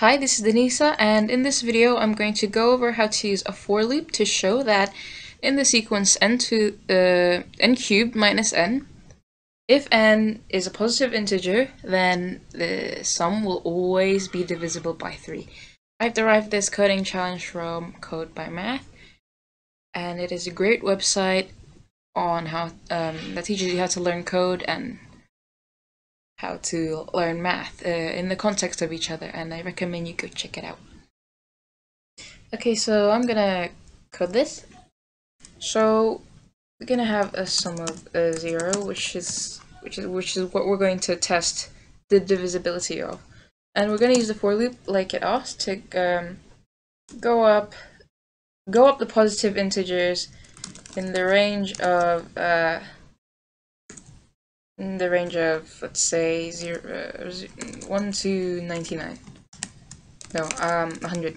Hi, this is Denisa, and in this video I'm going to go over how to use a for loop to show that in the sequence n to uh, n cubed minus n, if n is a positive integer, then the sum will always be divisible by 3. I've derived this coding challenge from Code by Math, and it is a great website on how um, that teaches you how to learn code and how to learn math uh, in the context of each other, and I recommend you go check it out. Okay, so I'm gonna code this. So we're gonna have a sum of uh, zero, which is which is which is what we're going to test the divisibility of, and we're gonna use the for loop like it asked to um, go up go up the positive integers in the range of uh, in the range of let's say zero, uh, 1 to 99 no um 100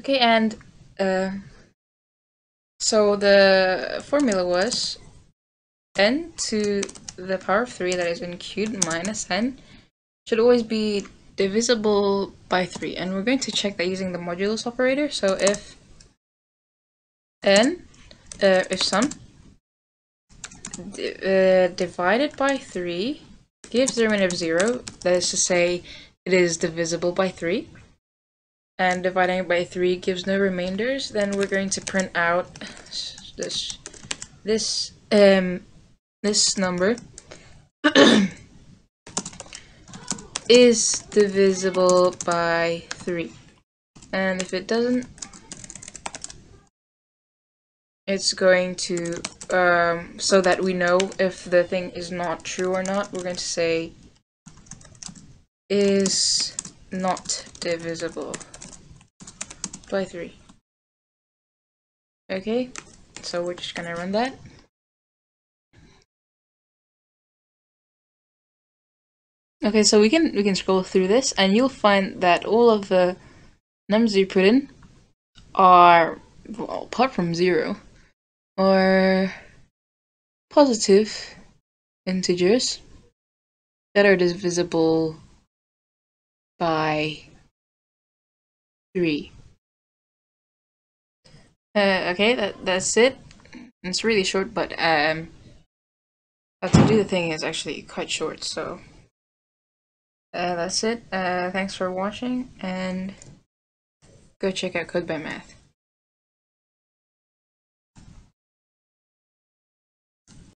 okay and uh, so the formula was n to the power of 3 that is n cubed minus n should always be divisible by 3 and we're going to check that using the modulus operator. So if n uh, if sum uh, divided by 3 gives the remainder of 0. That is to say, it is divisible by 3. And dividing by 3 gives no remainders. Then we're going to print out this this um this number is divisible by 3. And if it doesn't, it's going to, um, so that we know if the thing is not true or not, we're going to say is not divisible by 3. Okay, so we're just gonna run that. Okay, so we can we can scroll through this and you'll find that all of the numbers you put in are well, apart from zero or positive integers that are divisible by 3. Uh, okay, that that's it. It's really short, but um, how to do the thing is actually quite short, so uh, that's it. Uh, thanks for watching, and go check out Code by Math.